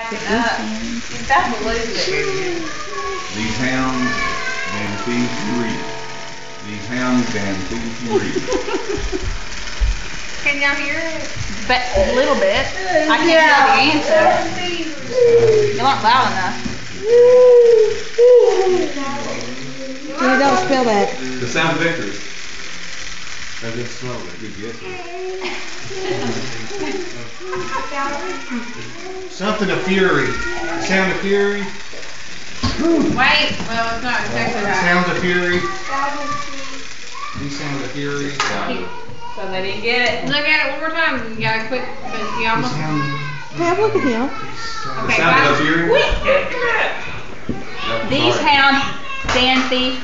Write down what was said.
Uh, Is that believable? These hounds, damn thieves can read. These hounds, damn thieves can read. Can y'all hear it? But a little bit. I can't hear the answer. You aren't loud enough. You don't spell that. The sound of victory. I just smell it. Good guess. Something of fury. Sound of fury. Wait, well, it's not exactly right. Sound of fury. These sound of fury. So they didn't get it. Look at it one more time. You gotta quit, but you almost. sound. Have a look at him. The sound bye. of fury. Quit. These hounds, Dan Thief,